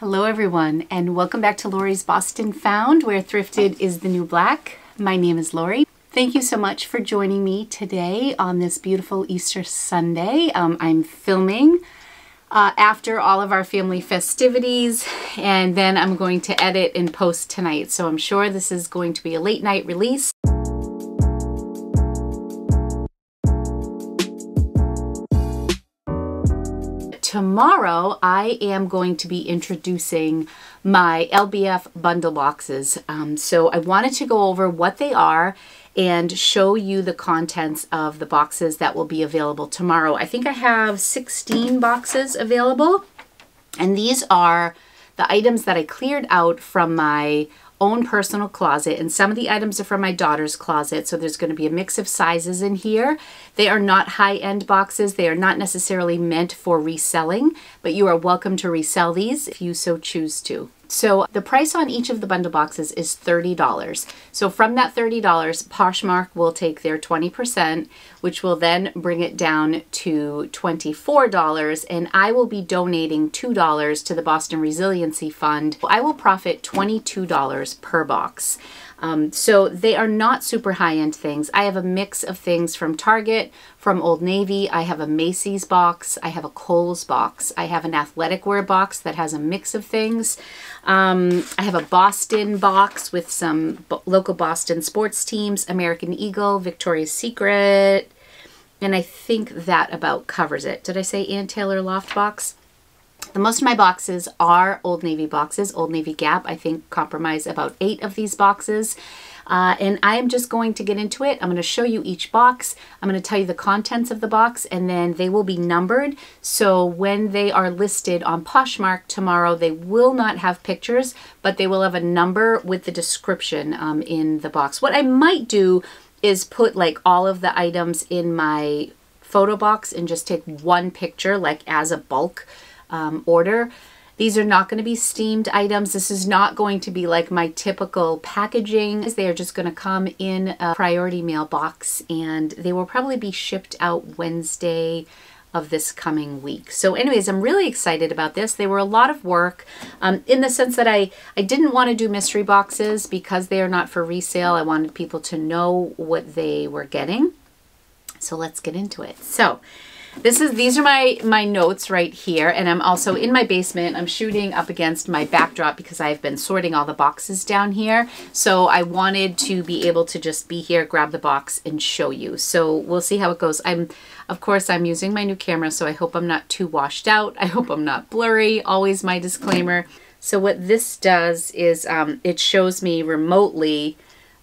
Hello everyone and welcome back to Lori's Boston Found where thrifted is the new black. My name is Lori. Thank you so much for joining me today on this beautiful Easter Sunday. Um, I'm filming uh, after all of our family festivities and then I'm going to edit and post tonight so I'm sure this is going to be a late night release. Tomorrow I am going to be introducing my LBF bundle boxes. Um, so I wanted to go over what they are and show you the contents of the boxes that will be available tomorrow. I think I have 16 boxes available and these are the items that I cleared out from my own personal closet and some of the items are from my daughter's closet so there's going to be a mix of sizes in here. They are not high-end boxes. They are not necessarily meant for reselling but you are welcome to resell these if you so choose to so the price on each of the bundle boxes is $30. So from that $30, Poshmark will take their 20%, which will then bring it down to $24, and I will be donating $2 to the Boston Resiliency Fund. I will profit $22 per box. Um, so they are not super high-end things. I have a mix of things from Target, from Old Navy. I have a Macy's box. I have a Kohl's box. I have an athletic wear box that has a mix of things. Um, I have a Boston box with some local Boston sports teams, American Eagle, Victoria's Secret, and I think that about covers it. Did I say Ann Taylor Loft box? The most of my boxes are Old Navy boxes, Old Navy Gap. I think compromise about eight of these boxes. Uh, and I'm just going to get into it. I'm going to show you each box. I'm going to tell you the contents of the box and then they will be numbered. So when they are listed on Poshmark tomorrow, they will not have pictures, but they will have a number with the description um, in the box. What I might do is put like all of the items in my photo box and just take one picture like as a bulk um, order. These are not going to be steamed items. This is not going to be like my typical packaging. They are just going to come in a priority mail box and they will probably be shipped out Wednesday of this coming week. So anyways, I'm really excited about this. They were a lot of work um, in the sense that I, I didn't want to do mystery boxes because they are not for resale. I wanted people to know what they were getting. So let's get into it. So this is these are my my notes right here and I'm also in my basement. I'm shooting up against my backdrop because I've been sorting all the boxes down here. So I wanted to be able to just be here, grab the box and show you. So we'll see how it goes. I'm of course I'm using my new camera so I hope I'm not too washed out. I hope I'm not blurry. Always my disclaimer. So what this does is um, it shows me remotely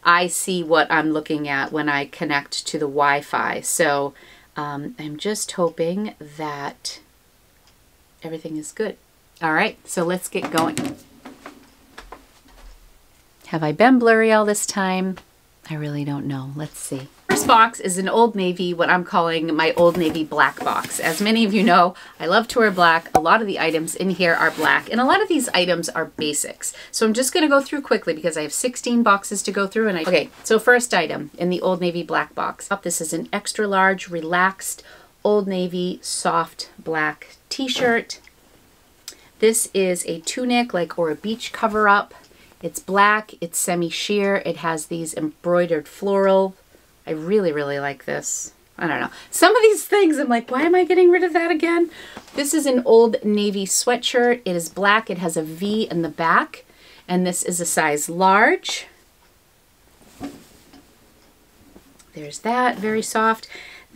I see what I'm looking at when I connect to the Wi-Fi. So um, I'm just hoping that everything is good. All right, so let's get going. Have I been blurry all this time? I really don't know. Let's see. First box is an Old Navy, what I'm calling my Old Navy black box. As many of you know, I love to wear black. A lot of the items in here are black, and a lot of these items are basics. So I'm just gonna go through quickly because I have 16 boxes to go through. And I Okay, so first item in the Old Navy black box. This is an extra large, relaxed, Old Navy soft black t-shirt. This is a tunic, like, or a beach cover-up. It's black, it's semi-sheer, it has these embroidered floral. I really, really like this. I don't know. Some of these things, I'm like, why am I getting rid of that again? This is an old navy sweatshirt. It is black. It has a V in the back. And this is a size large. There's that, very soft.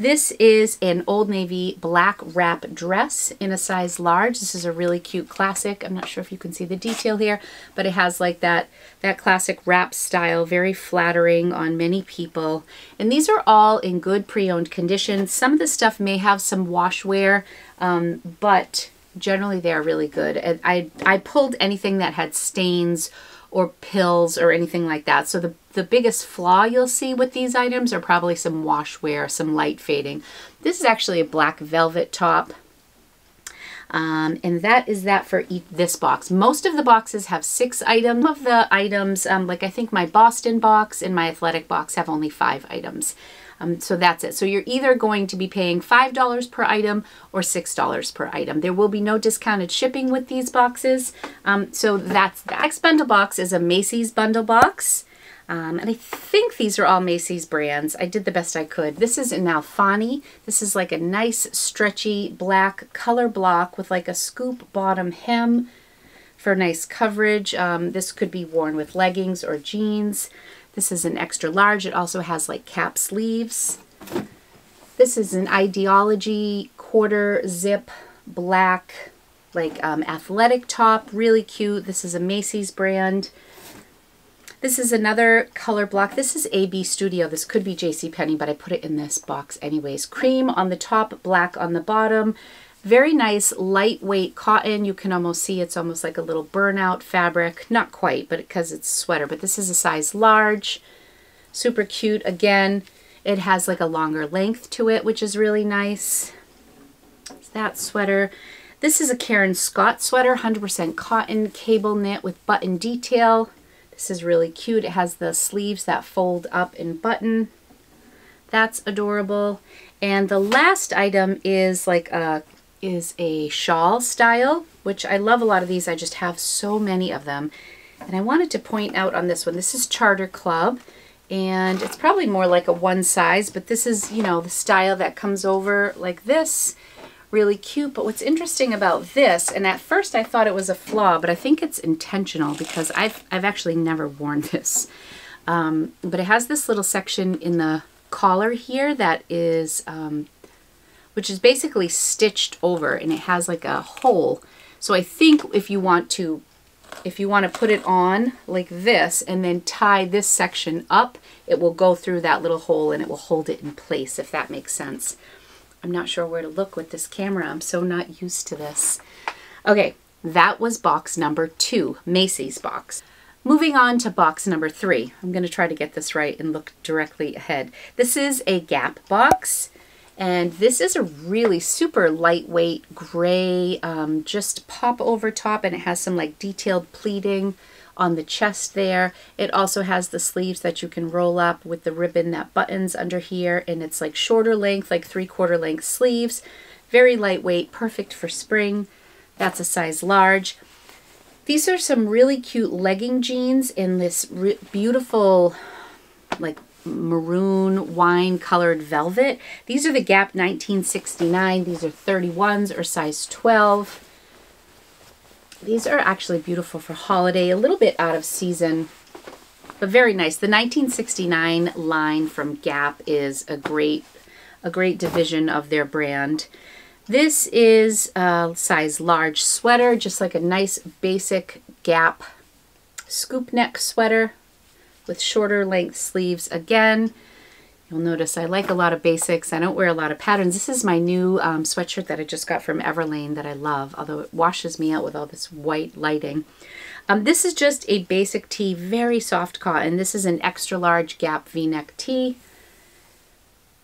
This is an Old Navy black wrap dress in a size large. This is a really cute classic. I'm not sure if you can see the detail here, but it has like that, that classic wrap style, very flattering on many people. And these are all in good pre-owned condition. Some of the stuff may have some wash wear, um, but generally they are really good. I, I pulled anything that had stains or pills or anything like that. So the, the biggest flaw you'll see with these items are probably some wash wear, some light fading. This is actually a black velvet top. Um, and that is that for this box. Most of the boxes have six items. Some of the items, um, like I think my Boston box and my athletic box have only five items. Um, so that's it. So you're either going to be paying $5 per item or $6 per item. There will be no discounted shipping with these boxes. Um, so that's the next bundle box is a Macy's bundle box. Um, and I think these are all Macy's brands. I did the best I could. This is in Alfani. This is like a nice stretchy black color block with like a scoop bottom hem for nice coverage. Um, this could be worn with leggings or jeans. This is an extra large. It also has like cap sleeves. This is an Ideology quarter zip black like um, athletic top. Really cute. This is a Macy's brand. This is another color block. This is AB Studio. This could be JCPenney, but I put it in this box anyways. Cream on the top, black on the bottom. Very nice lightweight cotton. You can almost see it's almost like a little burnout fabric. Not quite, but because it's sweater. But this is a size large. Super cute. Again, it has like a longer length to it, which is really nice. It's that sweater. This is a Karen Scott sweater, 100% cotton, cable knit with button detail. This is really cute. It has the sleeves that fold up and button. That's adorable. And the last item is like a is a shawl style, which I love a lot of these. I just have so many of them. And I wanted to point out on this one, this is Charter Club. And it's probably more like a one size, but this is, you know, the style that comes over like this. Really cute. But what's interesting about this, and at first I thought it was a flaw, but I think it's intentional because I've, I've actually never worn this. Um, but it has this little section in the collar here that is um, which is basically stitched over and it has like a hole. So I think if you want to if you want to put it on like this and then tie this section up, it will go through that little hole and it will hold it in place, if that makes sense. I'm not sure where to look with this camera. I'm so not used to this. Okay, that was box number two, Macy's box. Moving on to box number three. I'm going to try to get this right and look directly ahead. This is a Gap box. And this is a really super lightweight gray, um, just pop over top and it has some like detailed pleating on the chest there. It also has the sleeves that you can roll up with the ribbon that buttons under here and it's like shorter length, like three quarter length sleeves. Very lightweight, perfect for spring. That's a size large. These are some really cute legging jeans in this beautiful like maroon wine colored velvet. These are the Gap 1969. These are 31s or size 12. These are actually beautiful for holiday, a little bit out of season, but very nice. The 1969 line from Gap is a great, a great division of their brand. This is a size large sweater, just like a nice basic Gap scoop neck sweater with shorter length sleeves again. You'll notice I like a lot of basics. I don't wear a lot of patterns. This is my new um, sweatshirt that I just got from Everlane that I love, although it washes me out with all this white lighting. Um, this is just a basic tee, very soft cotton. This is an extra large Gap v-neck tee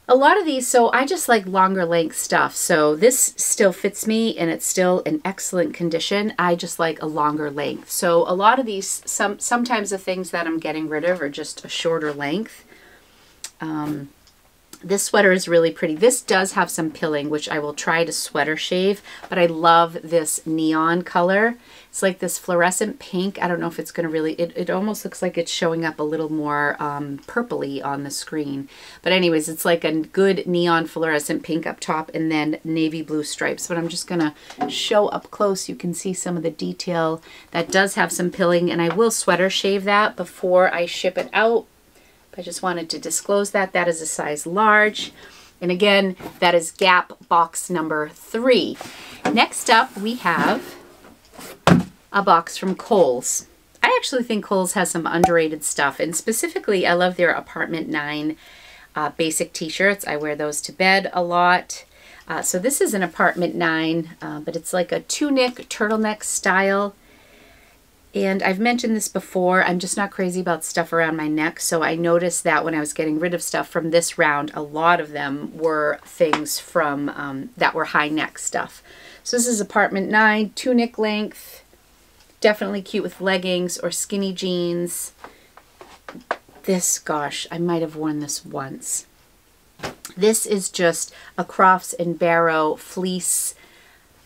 a lot of these, so I just like longer length stuff. So this still fits me and it's still in excellent condition. I just like a longer length. So a lot of these, some sometimes the things that I'm getting rid of are just a shorter length. Um, this sweater is really pretty. This does have some pilling, which I will try to sweater shave, but I love this neon color. It's like this fluorescent pink. I don't know if it's going to really, it, it almost looks like it's showing up a little more um, purpley on the screen. But anyways, it's like a good neon fluorescent pink up top and then navy blue stripes. But I'm just going to show up close. You can see some of the detail. That does have some pilling and I will sweater shave that before I ship it out I just wanted to disclose that. That is a size large. And again, that is Gap box number three. Next up, we have a box from Kohl's. I actually think Kohl's has some underrated stuff. And specifically, I love their Apartment 9 uh, basic t-shirts. I wear those to bed a lot. Uh, so this is an Apartment 9, uh, but it's like a tunic turtleneck style. And I've mentioned this before, I'm just not crazy about stuff around my neck. So I noticed that when I was getting rid of stuff from this round, a lot of them were things from um, that were high neck stuff. So this is apartment nine, tunic length, definitely cute with leggings or skinny jeans. This, gosh, I might have worn this once. This is just a Crofts and Barrow fleece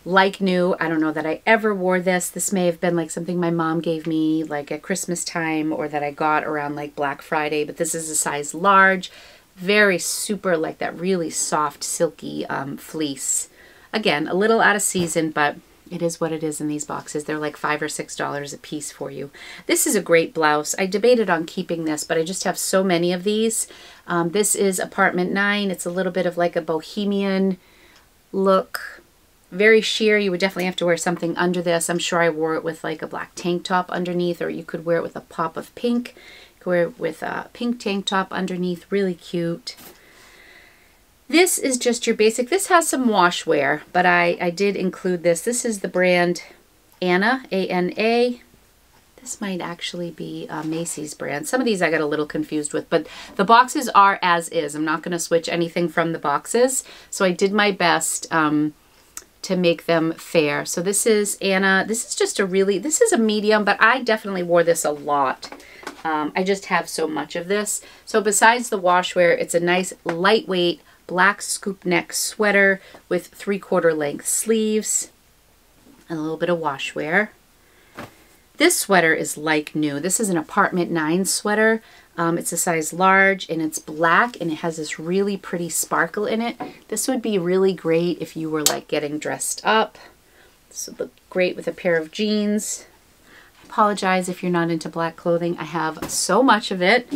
like new. I don't know that I ever wore this. This may have been like something my mom gave me like at Christmas time or that I got around like Black Friday, but this is a size large. Very super like that really soft silky um, fleece. Again, a little out of season, but it is what it is in these boxes. They're like five or six dollars a piece for you. This is a great blouse. I debated on keeping this, but I just have so many of these. Um, this is apartment nine. It's a little bit of like a bohemian look. Very sheer. You would definitely have to wear something under this. I'm sure I wore it with like a black tank top underneath, or you could wear it with a pop of pink. You could wear it with a pink tank top underneath. Really cute. This is just your basic. This has some wash wear, but I, I did include this. This is the brand Anna, A-N-A. This might actually be a Macy's brand. Some of these I got a little confused with, but the boxes are as is. I'm not going to switch anything from the boxes. So I did my best um, to make them fair. So this is Anna. This is just a really, this is a medium, but I definitely wore this a lot. Um, I just have so much of this. So besides the washwear, it's a nice lightweight black scoop neck sweater with three quarter length sleeves and a little bit of washwear. This sweater is like new. This is an apartment nine sweater. Um, it's a size large and it's black and it has this really pretty sparkle in it. This would be really great if you were like getting dressed up. This would look great with a pair of jeans. I apologize if you're not into black clothing. I have so much of it.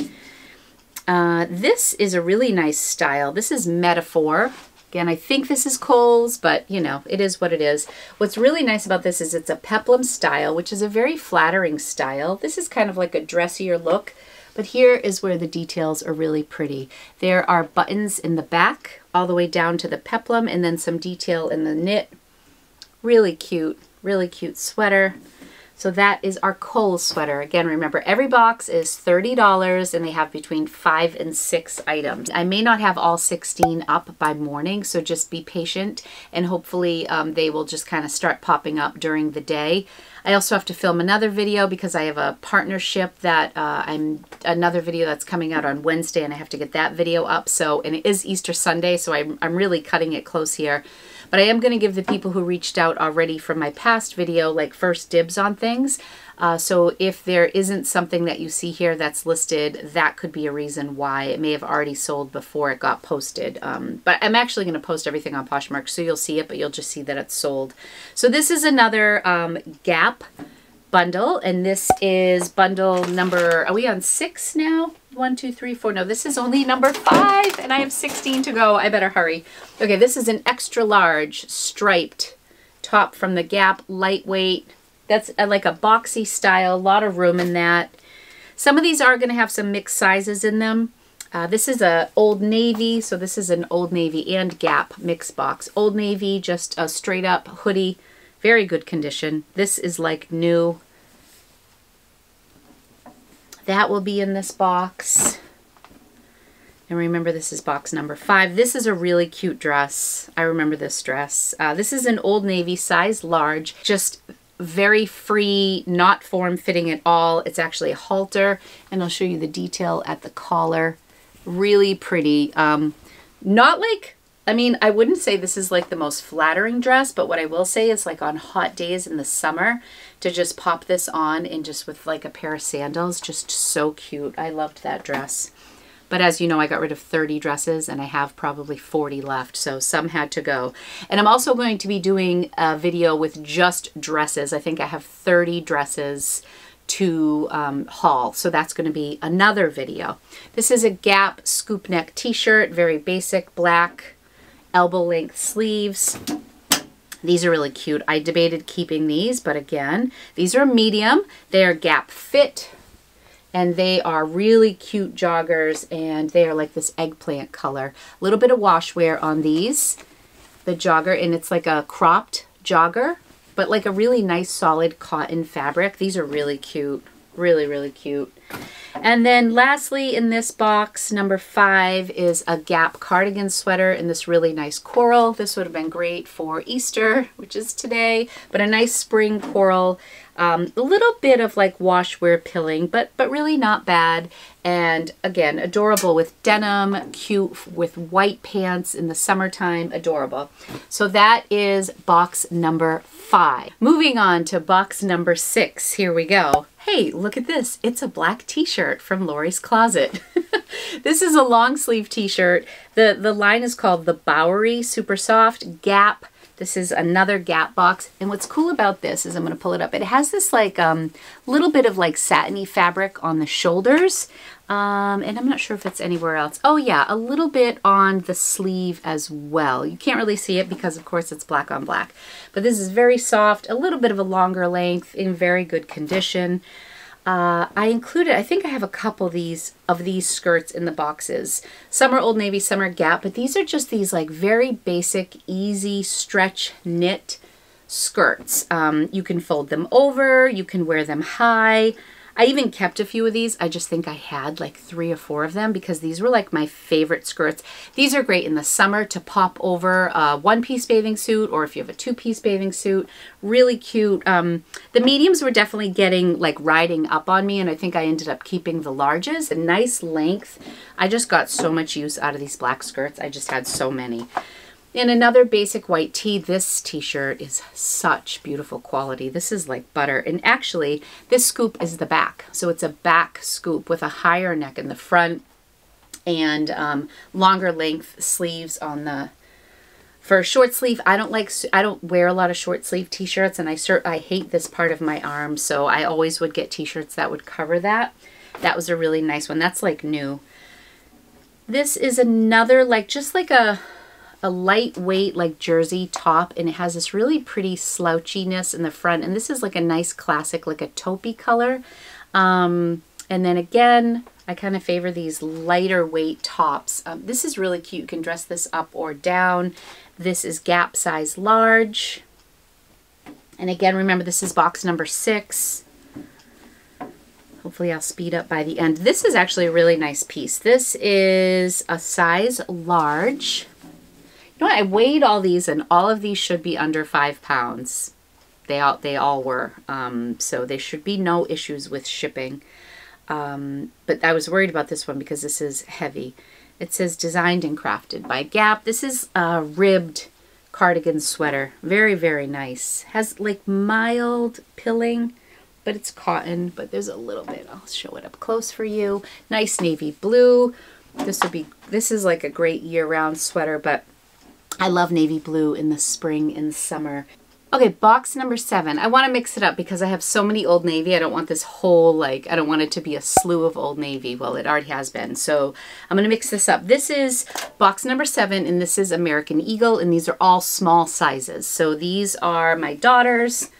Uh, this is a really nice style. This is Metaphor. Again, I think this is Kohl's, but you know, it is what it is. What's really nice about this is it's a peplum style, which is a very flattering style. This is kind of like a dressier look, but here is where the details are really pretty. There are buttons in the back all the way down to the peplum and then some detail in the knit. Really cute, really cute sweater. So that is our Kohl's sweater. Again, remember every box is $30 and they have between five and six items. I may not have all 16 up by morning, so just be patient and hopefully um, they will just kind of start popping up during the day. I also have to film another video because I have a partnership that uh, I'm another video that's coming out on Wednesday and I have to get that video up. So, and it is Easter Sunday, so I'm, I'm really cutting it close here. But I am going to give the people who reached out already from my past video like first dibs on things. Uh, so if there isn't something that you see here that's listed, that could be a reason why it may have already sold before it got posted. Um, but I'm actually going to post everything on Poshmark, so you'll see it, but you'll just see that it's sold. So this is another um, Gap bundle, and this is bundle number, are we on six now? one, two, three, four. No, this is only number five and I have 16 to go. I better hurry. Okay, this is an extra large striped top from the Gap, lightweight. That's a, like a boxy style, a lot of room in that. Some of these are going to have some mixed sizes in them. Uh, this is a Old Navy, so this is an Old Navy and Gap mix box. Old Navy, just a straight up hoodie, very good condition. This is like new. That will be in this box. And remember, this is box number five. This is a really cute dress. I remember this dress. Uh, this is an Old Navy size large, just very free, not form-fitting at all. It's actually a halter, and I'll show you the detail at the collar. Really pretty. Um, not like I mean, I wouldn't say this is like the most flattering dress, but what I will say is like on hot days in the summer to just pop this on and just with like a pair of sandals, just so cute. I loved that dress. But as you know, I got rid of 30 dresses and I have probably 40 left, so some had to go. And I'm also going to be doing a video with just dresses. I think I have 30 dresses to um, haul. So that's going to be another video. This is a Gap scoop neck t-shirt, very basic black elbow length sleeves. These are really cute. I debated keeping these, but again, these are medium. They are Gap Fit, and they are really cute joggers, and they are like this eggplant color. A little bit of wash wear on these, the jogger, and it's like a cropped jogger, but like a really nice solid cotton fabric. These are really cute, really, really cute. And then lastly in this box, number five is a Gap cardigan sweater in this really nice coral. This would have been great for Easter, which is today, but a nice spring coral. Um, a little bit of like washwear pilling, but, but really not bad. And again, adorable with denim, cute with white pants in the summertime, adorable. So that is box number five. Moving on to box number six, here we go. Hey, look at this. It's a black t-shirt from Lori's Closet. this is a long sleeve t-shirt. The, the line is called the Bowery Super Soft Gap this is another Gap box. And what's cool about this is I'm going to pull it up. It has this like um, little bit of like satiny fabric on the shoulders. Um, and I'm not sure if it's anywhere else. Oh yeah, a little bit on the sleeve as well. You can't really see it because of course it's black on black. But this is very soft, a little bit of a longer length in very good condition. Uh, I included, I think I have a couple of these of these skirts in the boxes. Some are Old Navy, some are Gap, but these are just these like very basic, easy stretch knit skirts. Um, you can fold them over, you can wear them high. I even kept a few of these. I just think I had like three or four of them because these were like my favorite skirts. These are great in the summer to pop over a one-piece bathing suit or if you have a two-piece bathing suit. Really cute. Um, the mediums were definitely getting like riding up on me and I think I ended up keeping the larges. A nice length. I just got so much use out of these black skirts. I just had so many. In another basic white tee, this t-shirt is such beautiful quality. This is like butter. And actually, this scoop is the back. So it's a back scoop with a higher neck in the front and um, longer length sleeves on the for short sleeve, I don't like, I don't wear a lot of short sleeve t-shirts and I cert, I hate this part of my arm. So I always would get t-shirts that would cover that. That was a really nice one. That's like new. This is another, like, just like a, a lightweight like jersey top and it has this really pretty slouchiness in the front and this is like a nice classic like a taupey color um, and then again I kind of favor these lighter weight tops um, this is really cute you can dress this up or down this is gap size large and again remember this is box number six Hopefully I'll speed up by the end. This is actually a really nice piece. This is a size large. You know? I weighed all these and all of these should be under five pounds. They all, they all were. Um, so there should be no issues with shipping. Um, but I was worried about this one because this is heavy. It says designed and crafted by Gap. This is a ribbed cardigan sweater. Very, very nice. Has like mild pilling, but it's cotton, but there's a little bit. I'll show it up close for you. Nice navy blue. This would be, this is like a great year-round sweater, but I love navy blue in the spring and summer. Okay, box number seven. I want to mix it up because I have so many Old Navy. I don't want this whole, like, I don't want it to be a slew of Old Navy. Well, it already has been. So I'm going to mix this up. This is box number seven, and this is American Eagle, and these are all small sizes. So these are my daughter's.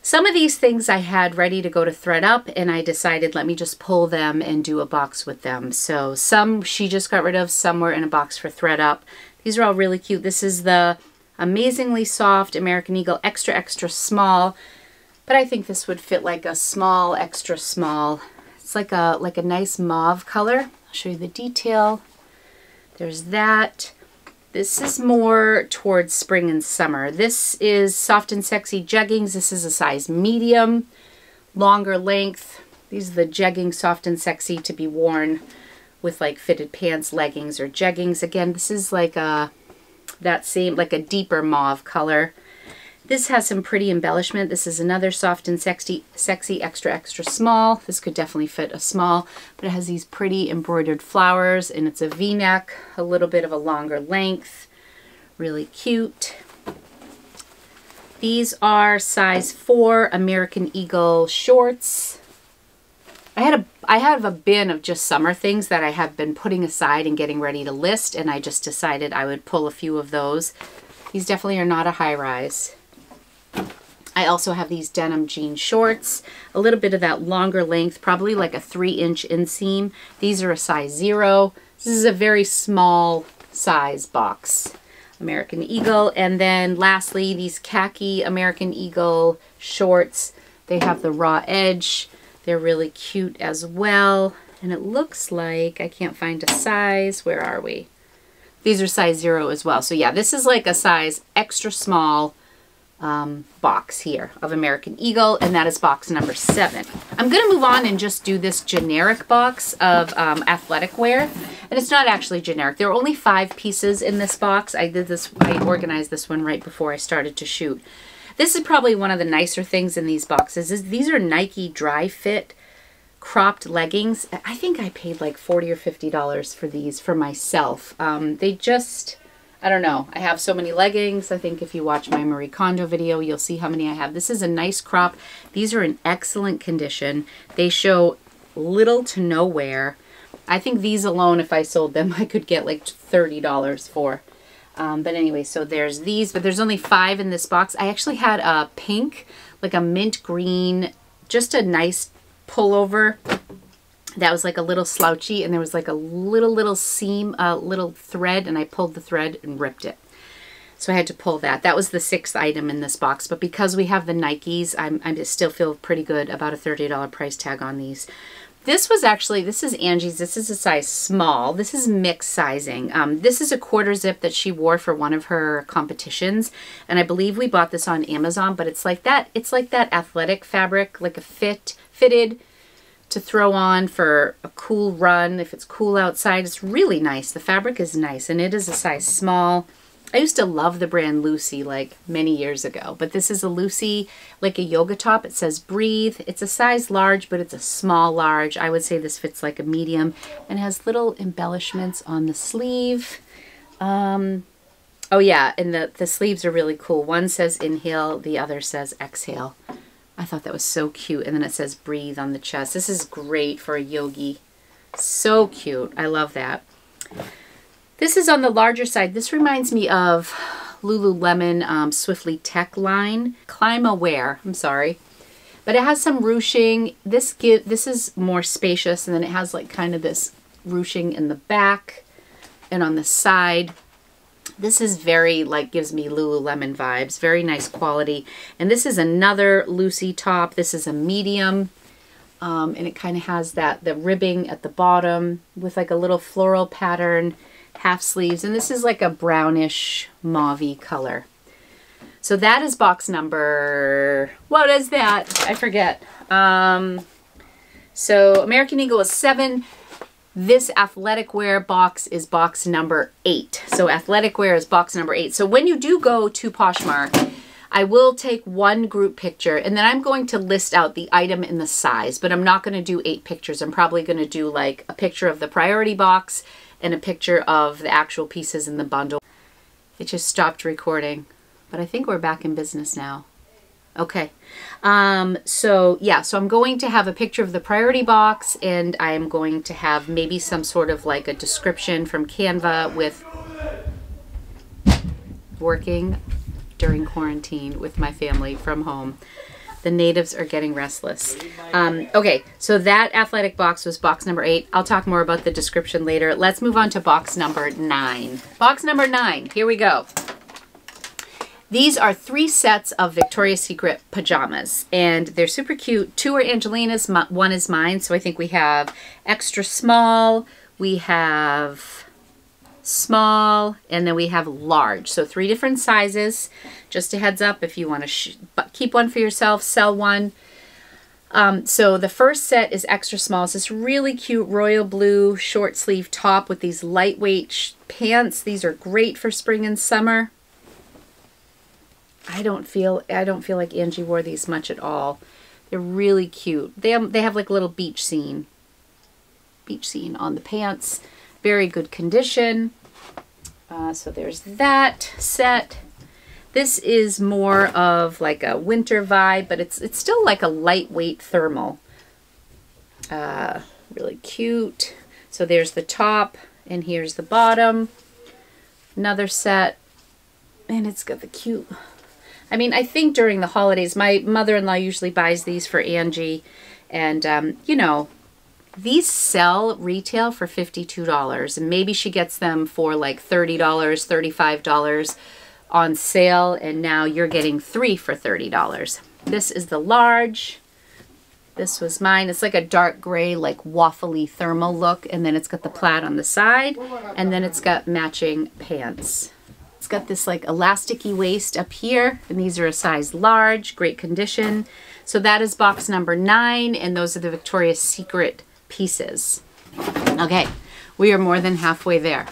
Some of these things I had ready to go to thredUP and I decided let me just pull them and do a box with them. So some she just got rid of, some were in a box for thredUP. These are all really cute. This is the Amazingly Soft American Eagle Extra Extra Small. But I think this would fit like a small, extra small. It's like a, like a nice mauve color. I'll show you the detail. There's that. This is more towards spring and summer. This is Soft and Sexy Jeggings. This is a size medium, longer length. These are the jegging Soft and Sexy to be worn with like fitted pants, leggings, or jeggings. Again, this is like a, that same, like a deeper mauve color. This has some pretty embellishment. This is another soft and sexy, sexy extra, extra small. This could definitely fit a small, but it has these pretty embroidered flowers and it's a v-neck, a little bit of a longer length. Really cute. These are size 4 American Eagle shorts. I had a I have a bin of just summer things that I have been putting aside and getting ready to list and I just decided I would pull a few of those. These definitely are not a high rise. I also have these denim jean shorts, a little bit of that longer length, probably like a three inch inseam. These are a size zero. This is a very small size box. American Eagle. And then lastly, these khaki American Eagle shorts. They have the raw edge. They're really cute as well. And it looks like, I can't find a size. Where are we? These are size zero as well. So yeah, this is like a size extra small um, box here of American Eagle, and that is box number seven. I'm going to move on and just do this generic box of um, athletic wear, and it's not actually generic. There are only five pieces in this box. I did this, I organized this one right before I started to shoot. This is probably one of the nicer things in these boxes. Is these are Nike Dri-FIT cropped leggings. I think I paid like 40 or $50 for these for myself. Um, they just I don't know. I have so many leggings. I think if you watch my Marie Kondo video, you'll see how many I have. This is a nice crop. These are in excellent condition. They show little to no wear. I think these alone, if I sold them, I could get like $30 for. Um, but anyway, so there's these, but there's only five in this box. I actually had a pink, like a mint green, just a nice pullover that was like a little slouchy and there was like a little, little seam, a little thread and I pulled the thread and ripped it. So I had to pull that. That was the sixth item in this box. But because we have the Nikes, I'm, I still feel pretty good about a $30 price tag on these. This was actually, this is Angie's. This is a size small. This is mixed sizing. Um, this is a quarter zip that she wore for one of her competitions. And I believe we bought this on Amazon, but it's like that. It's like that athletic fabric, like a fit, fitted to throw on for a cool run. If it's cool outside, it's really nice. The fabric is nice and it is a size small. I used to love the brand Lucy like many years ago, but this is a Lucy, like a yoga top. It says breathe. It's a size large, but it's a small large. I would say this fits like a medium and has little embellishments on the sleeve. Um, oh yeah, and the, the sleeves are really cool. One says inhale, the other says exhale. I thought that was so cute. And then it says breathe on the chest. This is great for a yogi. So cute. I love that. This is on the larger side. This reminds me of Lululemon um, Swiftly Tech line. Climawear. I'm sorry. But it has some ruching. This give this is more spacious and then it has like kind of this ruching in the back and on the side. This is very, like, gives me Lululemon vibes. Very nice quality. And this is another Lucy top. This is a medium. Um, and it kind of has that, the ribbing at the bottom with like a little floral pattern, half sleeves. And this is like a brownish mauve color. So that is box number, what is that? I forget. Um, so American Eagle is seven. This athletic wear box is box number eight. So athletic wear is box number eight. So when you do go to Poshmark, I will take one group picture and then I'm going to list out the item and the size, but I'm not going to do eight pictures. I'm probably going to do like a picture of the priority box and a picture of the actual pieces in the bundle. It just stopped recording, but I think we're back in business now. Okay. Um, so yeah, so I'm going to have a picture of the priority box and I am going to have maybe some sort of like a description from Canva with working during quarantine with my family from home. The natives are getting restless. Um, okay, so that athletic box was box number eight. I'll talk more about the description later. Let's move on to box number nine. Box number nine, here we go. These are three sets of Victoria's Secret pajamas, and they're super cute. Two are Angelina's, one is mine, so I think we have extra small, we have small, and then we have large. So three different sizes. Just a heads up if you want to keep one for yourself, sell one. Um, so the first set is extra small. It's this really cute royal blue short sleeve top with these lightweight pants. These are great for spring and summer. I don't feel I don't feel like Angie wore these much at all. They're really cute. They have, they have like a little beach scene. Beach scene on the pants. Very good condition. Uh, so there's that set. This is more of like a winter vibe, but it's it's still like a lightweight thermal. Uh, really cute. So there's the top and here's the bottom. Another set. And it's got the cute I mean, I think during the holidays, my mother-in-law usually buys these for Angie. And, um, you know, these sell retail for $52. And maybe she gets them for like $30, $35 on sale. And now you're getting three for $30. This is the large. This was mine. It's like a dark gray, like waffly thermal look. And then it's got the plaid on the side. And then it's got matching pants. It's got this like elasticy waist up here. And these are a size large, great condition. So that is box number nine. And those are the Victoria's Secret pieces. Okay, we are more than halfway there.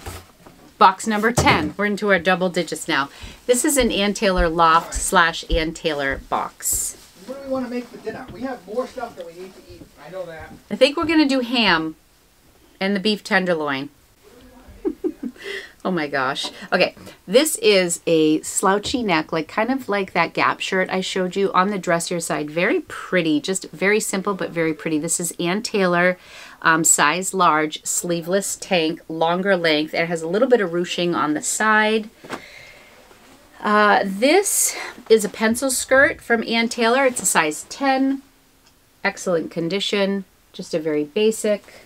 Box number 10. We're into our double digits now. This is an Ann Taylor Loft slash Ann Taylor box. What do we want to make for dinner? We have more stuff that we need to eat. I know that. I think we're going to do ham and the beef tenderloin. Oh my gosh. Okay, this is a slouchy neck, like kind of like that Gap shirt I showed you on the dressier side. Very pretty, just very simple but very pretty. This is Ann Taylor um, size large, sleeveless tank, longer length. It has a little bit of ruching on the side. Uh, this is a pencil skirt from Ann Taylor. It's a size 10. Excellent condition. Just a very basic.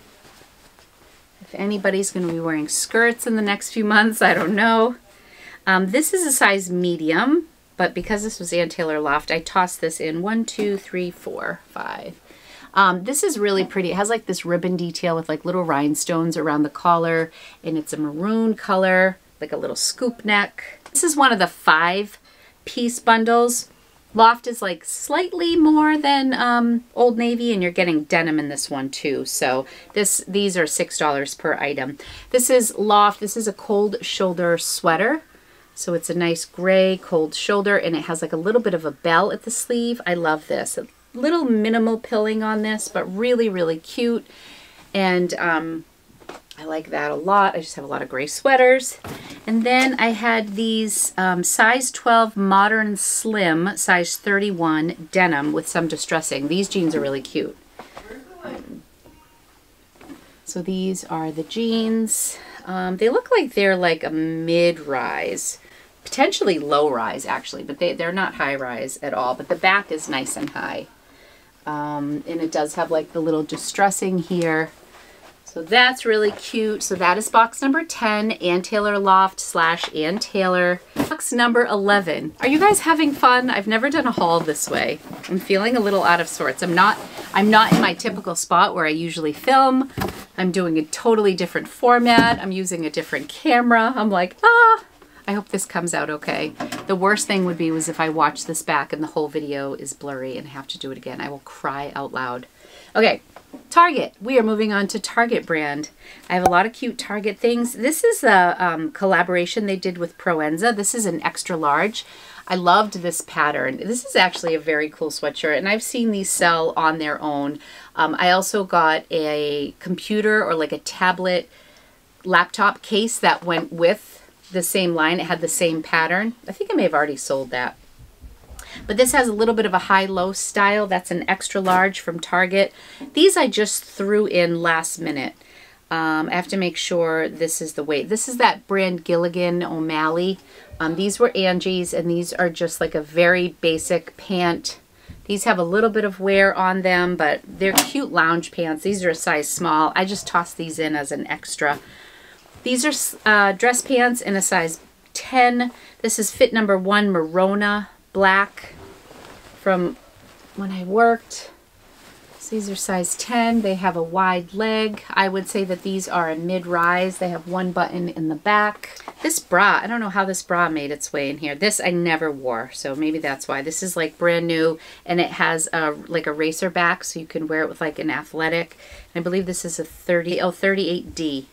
If anybody's going to be wearing skirts in the next few months, I don't know. Um, this is a size medium, but because this was Ann Taylor Loft, I tossed this in one, two, three, four, five, um, this is really pretty. It has like this ribbon detail with like little rhinestones around the collar and it's a maroon color, like a little scoop neck. This is one of the five piece bundles. Loft is like slightly more than um, Old Navy and you're getting denim in this one too. So this these are $6 per item. This is Loft. This is a cold shoulder sweater. So it's a nice gray cold shoulder and it has like a little bit of a bell at the sleeve. I love this. It little minimal pilling on this, but really, really cute. And um, I like that a lot. I just have a lot of gray sweaters. And then I had these um, size 12 modern slim, size 31 denim with some distressing. These jeans are really cute. so these are the jeans. Um, they look like they're like a mid-rise potentially low rise actually, but they, they're not high rise at all. But the back is nice and high. Um, and it does have like the little distressing here. So that's really cute. So that is box number 10, Ann Taylor Loft slash Ann Taylor. Box number 11. Are you guys having fun? I've never done a haul this way. I'm feeling a little out of sorts. I'm not, I'm not in my typical spot where I usually film. I'm doing a totally different format. I'm using a different camera. I'm like, ah, I hope this comes out okay. The worst thing would be was if I watch this back and the whole video is blurry and have to do it again. I will cry out loud. Okay, Target. We are moving on to Target brand. I have a lot of cute Target things. This is a um, collaboration they did with Proenza. This is an extra large. I loved this pattern. This is actually a very cool sweatshirt, and I've seen these sell on their own. Um, I also got a computer or like a tablet laptop case that went with the same line. It had the same pattern. I think I may have already sold that. But this has a little bit of a high-low style. That's an extra large from Target. These I just threw in last minute. Um, I have to make sure this is the weight. This is that brand Gilligan O'Malley. Um, these were Angie's, and these are just like a very basic pant. These have a little bit of wear on them, but they're cute lounge pants. These are a size small. I just tossed these in as an extra. These are uh, dress pants in a size 10. This is fit number one, Merona black from when I worked. These are size 10. They have a wide leg. I would say that these are a mid-rise. They have one button in the back. This bra, I don't know how this bra made its way in here. This I never wore, so maybe that's why. This is like brand new, and it has a, like a racer back, so you can wear it with like an athletic. I believe this is a 30, oh, 38D.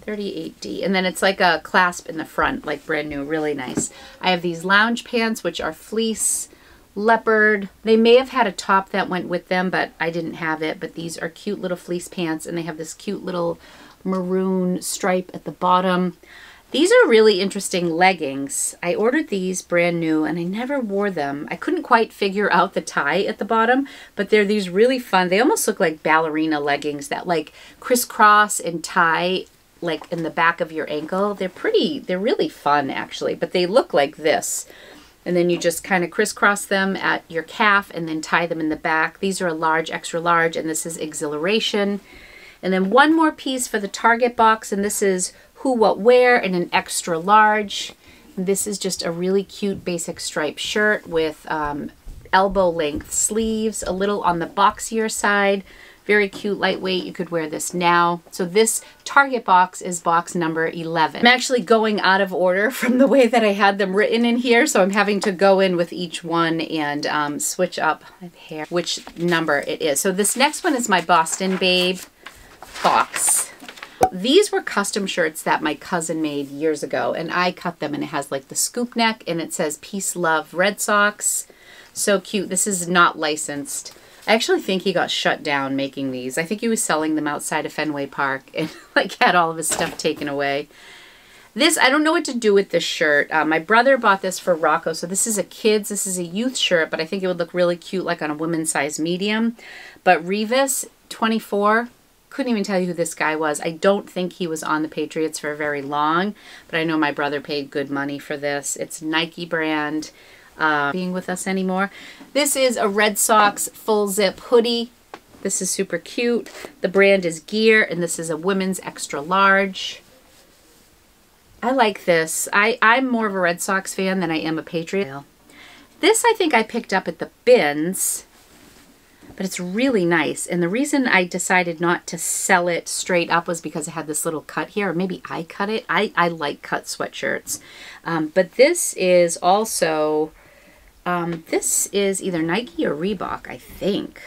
38D. And then it's like a clasp in the front, like brand new, really nice. I have these lounge pants, which are fleece, leopard. They may have had a top that went with them, but I didn't have it. But these are cute little fleece pants, and they have this cute little maroon stripe at the bottom. These are really interesting leggings. I ordered these brand new and I never wore them. I couldn't quite figure out the tie at the bottom, but they're these really fun. They almost look like ballerina leggings that like crisscross and tie like in the back of your ankle. They're pretty, they're really fun actually, but they look like this. And then you just kind of crisscross them at your calf and then tie them in the back. These are a large, extra large, and this is Exhilaration. And then one more piece for the Target box, and this is Who What Wear in an extra large. And this is just a really cute basic striped shirt with um, elbow length sleeves, a little on the boxier side. Very cute, lightweight. You could wear this now. So this Target box is box number 11. I'm actually going out of order from the way that I had them written in here. So I'm having to go in with each one and um, switch up here which number it is. So this next one is my Boston Babe box. These were custom shirts that my cousin made years ago and I cut them and it has like the scoop neck and it says Peace Love Red Sox. So cute. This is not licensed. I actually think he got shut down making these. I think he was selling them outside of Fenway Park and like had all of his stuff taken away. This, I don't know what to do with this shirt. Uh, my brother bought this for Rocco. So this is a kid's, this is a youth shirt, but I think it would look really cute like on a women's size medium. But Revis, 24, couldn't even tell you who this guy was. I don't think he was on the Patriots for very long, but I know my brother paid good money for this. It's Nike brand uh, being with us anymore. This is a Red Sox full zip hoodie. This is super cute. The brand is Gear, and this is a women's extra large. I like this. I, I'm more of a Red Sox fan than I am a Patriot. This I think I picked up at the bins, but it's really nice. And the reason I decided not to sell it straight up was because it had this little cut here. Or maybe I cut it. I, I like cut sweatshirts. Um, but this is also um, this is either Nike or Reebok, I think.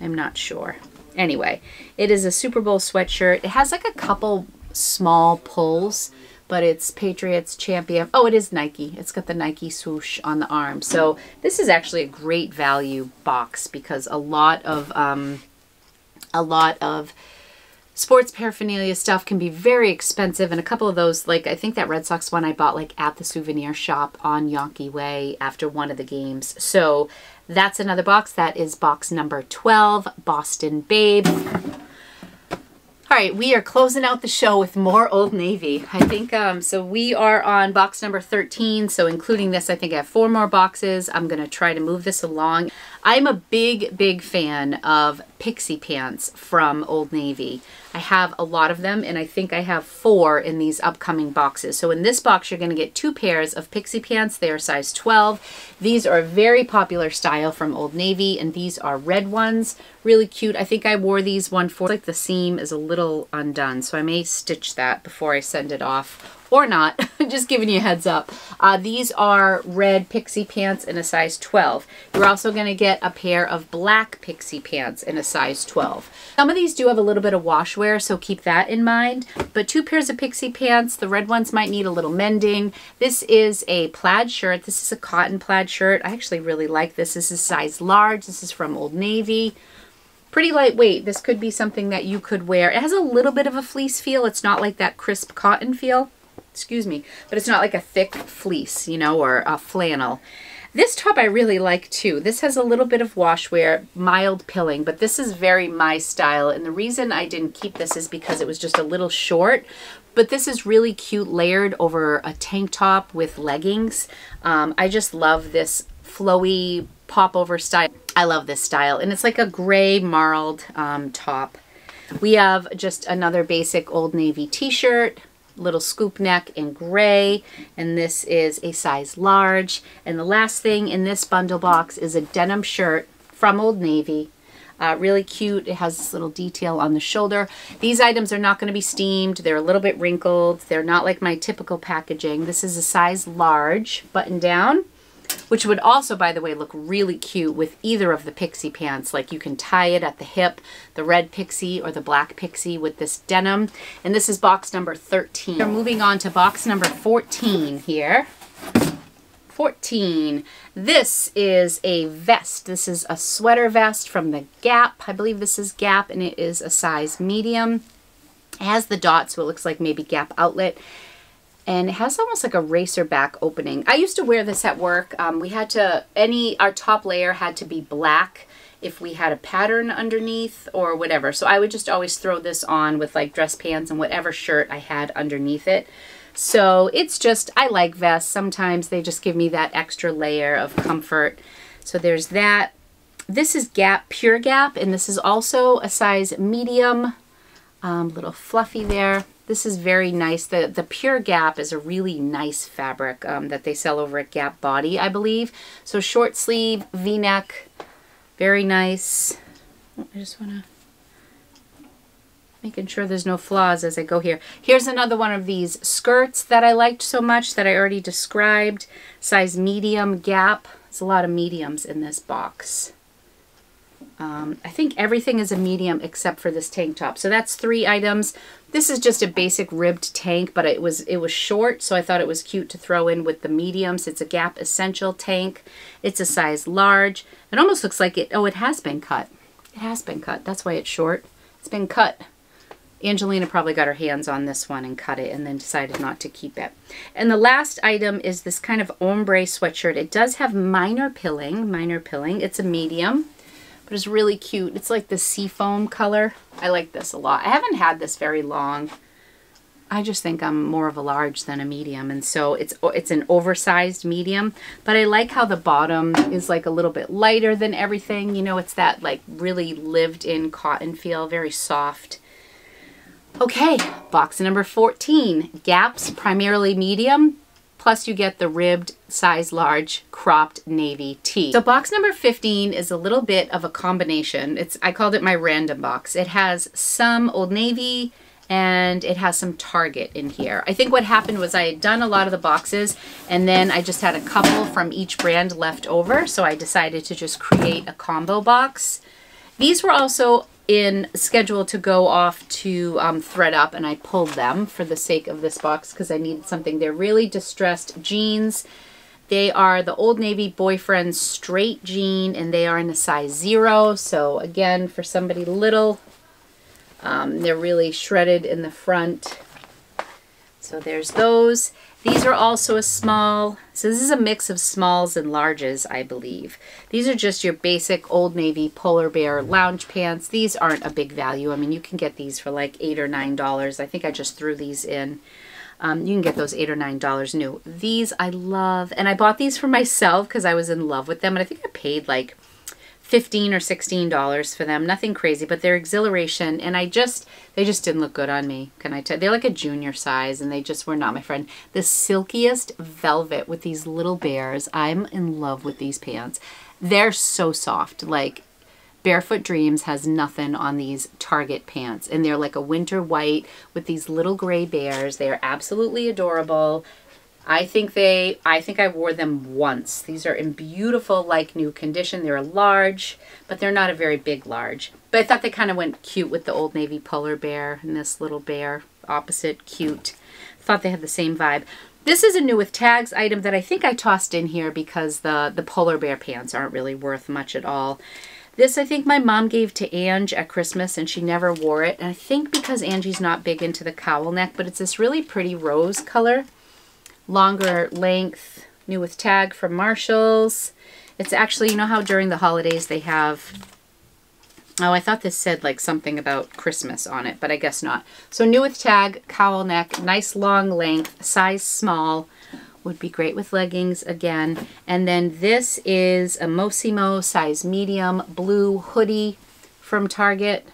I'm not sure. Anyway, it is a Super Bowl sweatshirt. It has like a couple small pulls, but it's Patriots champion. Oh, it is Nike. It's got the Nike swoosh on the arm. So this is actually a great value box because a lot of um, a lot of sports paraphernalia stuff can be very expensive and a couple of those like i think that red sox one i bought like at the souvenir shop on Yawkey Way after one of the games so that's another box that is box number 12 boston babe all right, we are closing out the show with more Old Navy. I think, um, so we are on box number 13. So including this, I think I have four more boxes. I'm going to try to move this along. I'm a big, big fan of pixie pants from Old Navy. I have a lot of them and I think I have four in these upcoming boxes. So in this box, you're going to get two pairs of pixie pants. They are size 12. These are a very popular style from Old Navy and these are red ones. Really cute. I think I wore these one for like the seam is a little undone. So I may stitch that before I send it off or not, just giving you a heads up. Uh, these are red pixie pants in a size 12. You're also going to get a pair of black pixie pants in a size 12. Some of these do have a little bit of wash wear, so keep that in mind. But two pairs of pixie pants, the red ones might need a little mending. This is a plaid shirt. This is a cotton plaid shirt. I actually really like this. This is size large. This is from Old Navy pretty lightweight. This could be something that you could wear. It has a little bit of a fleece feel. It's not like that crisp cotton feel excuse me, but it's not like a thick fleece, you know, or a flannel. This top I really like too. This has a little bit of wash wear, mild pilling, but this is very my style. And the reason I didn't keep this is because it was just a little short, but this is really cute layered over a tank top with leggings. Um, I just love this flowy pop over style. I love this style. And it's like a gray marled um, top. We have just another basic Old Navy t-shirt little scoop neck in gray and this is a size large and the last thing in this bundle box is a denim shirt from Old Navy uh, really cute. It has this little detail on the shoulder. These items are not going to be steamed. They're a little bit wrinkled. They're not like my typical packaging. This is a size large button down which would also, by the way, look really cute with either of the pixie pants. Like you can tie it at the hip, the red pixie or the black pixie with this denim. And this is box number 13. We're moving on to box number 14 here. 14. This is a vest. This is a sweater vest from the Gap. I believe this is Gap and it is a size medium. It has the dots so it looks like maybe Gap outlet and it has almost like a racer back opening. I used to wear this at work. Um, we had to, any, our top layer had to be black if we had a pattern underneath or whatever. So I would just always throw this on with like dress pants and whatever shirt I had underneath it. So it's just, I like vests. Sometimes they just give me that extra layer of comfort. So there's that. This is Gap, Pure Gap, and this is also a size medium. Um, little fluffy there. This is very nice. The, the Pure Gap is a really nice fabric um, that they sell over at Gap Body, I believe. So short sleeve, v-neck, very nice. Oh, I just want to making sure there's no flaws as I go here. Here's another one of these skirts that I liked so much that I already described. Size medium gap. There's a lot of mediums in this box. Um, I think everything is a medium except for this tank top. So that's three items. This is just a basic ribbed tank, but it was it was short, so I thought it was cute to throw in with the mediums. It's a Gap Essential tank. It's a size large. It almost looks like it, oh, it has been cut. It has been cut. That's why it's short. It's been cut. Angelina probably got her hands on this one and cut it and then decided not to keep it. And the last item is this kind of ombre sweatshirt. It does have minor pilling, minor pilling. It's a medium, but it's really cute. It's like the seafoam color. I like this a lot. I haven't had this very long. I just think I'm more of a large than a medium and so it's it's an oversized medium but I like how the bottom is like a little bit lighter than everything you know it's that like really lived in cotton feel very soft Okay, box number 14. Gaps, primarily medium, plus you get the ribbed size large cropped navy tee. So box number 15 is a little bit of a combination. It's I called it my random box. It has some Old Navy and it has some Target in here. I think what happened was I had done a lot of the boxes and then I just had a couple from each brand left over so I decided to just create a combo box. These were also in schedule to go off to um, thredUP and I pulled them for the sake of this box because I needed something. They're really distressed jeans. They are the Old Navy Boyfriend straight jean and they are in a size zero. So again, for somebody little, um, they're really shredded in the front. So there's those. These are also a small. So this is a mix of smalls and larges, I believe. These are just your basic Old Navy Polar Bear lounge pants. These aren't a big value. I mean, you can get these for like 8 or $9. I think I just threw these in. Um, you can get those 8 or $9 new. These I love. And I bought these for myself because I was in love with them. And I think I paid like 15 or 16 dollars for them. Nothing crazy but they're Xhilaration and i just they just didn't look good on me. Can i tell they're like a junior size and they just were not my friend. The silkiest velvet with these little bears i'm in love with these pants. They're so soft like barefoot dreams has nothing on these target pants and they're like a winter white with these little gray bears. They are absolutely adorable I think they, I think I wore them once. These are in beautiful, like new condition. They're a large, but they're not a very big large. But I thought they kind of went cute with the Old Navy polar bear and this little bear opposite, cute. Thought they had the same vibe. This is a new with tags item that I think I tossed in here because the, the polar bear pants aren't really worth much at all. This I think my mom gave to Ange at Christmas and she never wore it. And I think because Angie's not big into the cowl neck, but it's this really pretty rose color longer length, new with tag from Marshalls. It's actually, you know how during the holidays they have, oh, I thought this said like something about Christmas on it, but I guess not. So new with tag, cowl neck, nice long length, size small, would be great with leggings again. And then this is a Mossimo size medium blue hoodie from Target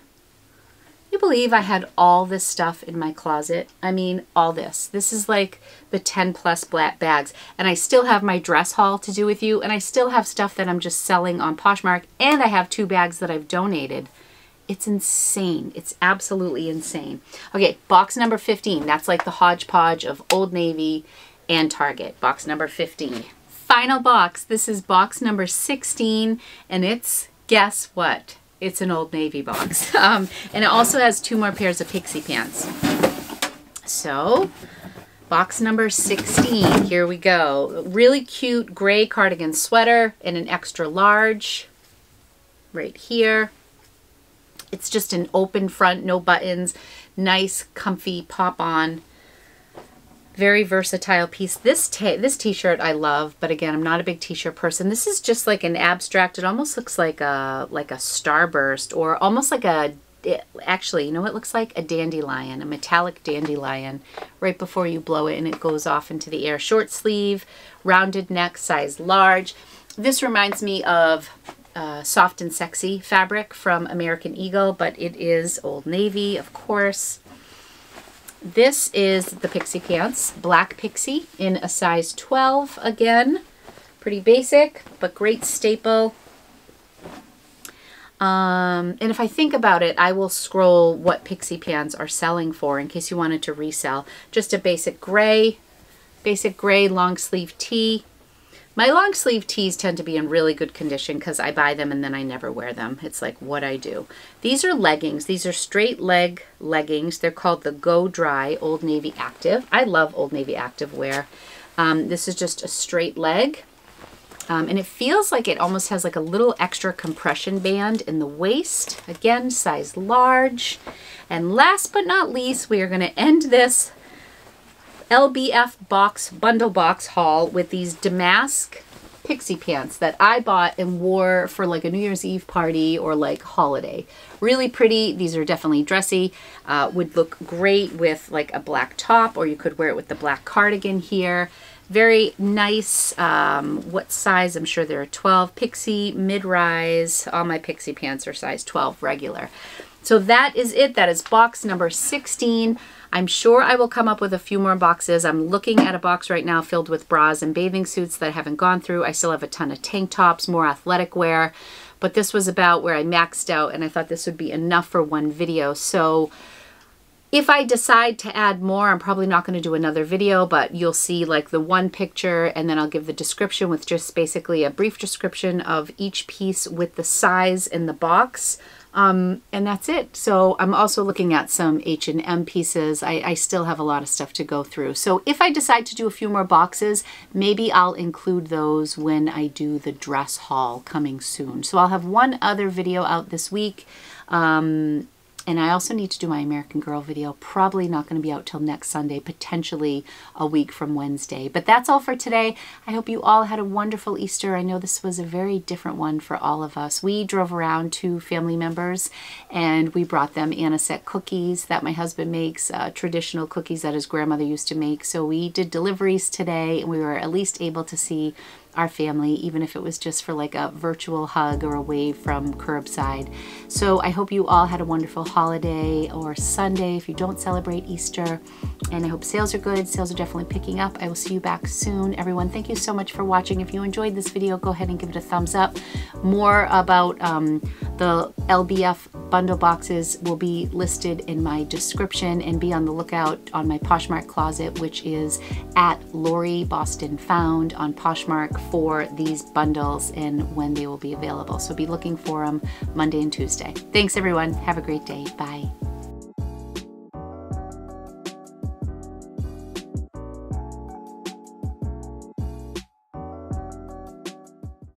you believe I had all this stuff in my closet? I mean, all this. This is like the 10 plus black bags. And I still have my dress haul to do with you. And I still have stuff that I'm just selling on Poshmark. And I have two bags that I've donated. It's insane. It's absolutely insane. Okay, box number 15. That's like the hodgepodge of Old Navy and Target. Box number 15. Final box. This is box number 16. And it's, guess what? It's an Old Navy box. Um, and it also has two more pairs of pixie pants. So, box number 16. Here we go. Really cute gray cardigan sweater in an extra large right here. It's just an open front, no buttons, nice, comfy pop-on very versatile piece. This this t-shirt I love, but again, I'm not a big t-shirt person. This is just like an abstract. It almost looks like a like a starburst or almost like a it, actually, you know what it looks like? A dandelion, a metallic dandelion right before you blow it and it goes off into the air. Short sleeve, rounded neck, size large. This reminds me of uh, soft and sexy fabric from American Eagle, but it is Old Navy, of course. This is the Pixie Pants, Black Pixie in a size 12 again. Pretty basic, but great staple. Um, and if I think about it, I will scroll what Pixie Pants are selling for in case you wanted to resell. Just a basic gray, basic gray long sleeve tee. My long sleeve tees tend to be in really good condition because I buy them and then I never wear them. It's like what I do. These are leggings. These are straight leg leggings. They're called the Go Dry Old Navy Active. I love Old Navy Active wear. Um, this is just a straight leg. Um, and it feels like it almost has like a little extra compression band in the waist. Again, size large. And last but not least, we are going to end this LBF box bundle box haul with these damask pixie pants that I bought and wore for like a New Year's Eve party or like holiday. Really pretty. These are definitely dressy. Uh, would look great with like a black top or you could wear it with the black cardigan here. Very nice. Um, what size? I'm sure there are 12. Pixie mid-rise. All my pixie pants are size 12 regular. So that is it. That is box number 16. I'm sure I will come up with a few more boxes. I'm looking at a box right now filled with bras and bathing suits that I haven't gone through. I still have a ton of tank tops, more athletic wear, but this was about where I maxed out and I thought this would be enough for one video. So if I decide to add more, I'm probably not going to do another video, but you'll see like the one picture and then I'll give the description with just basically a brief description of each piece with the size in the box um, and that's it. So I'm also looking at some H&M pieces. I, I still have a lot of stuff to go through. So if I decide to do a few more boxes, maybe I'll include those when I do the dress haul coming soon. So I'll have one other video out this week. Um, and I also need to do my American Girl video. Probably not going to be out till next Sunday, potentially a week from Wednesday. But that's all for today. I hope you all had a wonderful Easter. I know this was a very different one for all of us. We drove around to family members and we brought them anisette cookies that my husband makes, uh, traditional cookies that his grandmother used to make. So we did deliveries today and we were at least able to see our family, even if it was just for like a virtual hug or a wave from curbside. So I hope you all had a wonderful holiday or Sunday if you don't celebrate Easter. And I hope sales are good. Sales are definitely picking up. I will see you back soon. Everyone, thank you so much for watching. If you enjoyed this video, go ahead and give it a thumbs up. More about um, the LBF bundle boxes will be listed in my description and be on the lookout on my Poshmark closet, which is at Lori Boston Found on Poshmark for these bundles and when they will be available. So be looking for them Monday and Tuesday. Thanks everyone. Have a great day. Bye.